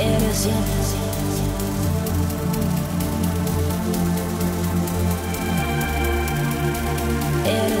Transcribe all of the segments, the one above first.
Era gente.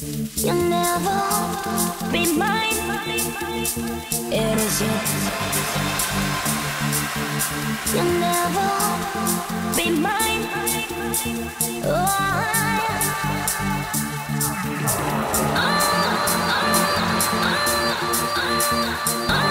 You'll never be mine. It is you. You'll never be mine. Oh, oh, oh, oh, oh.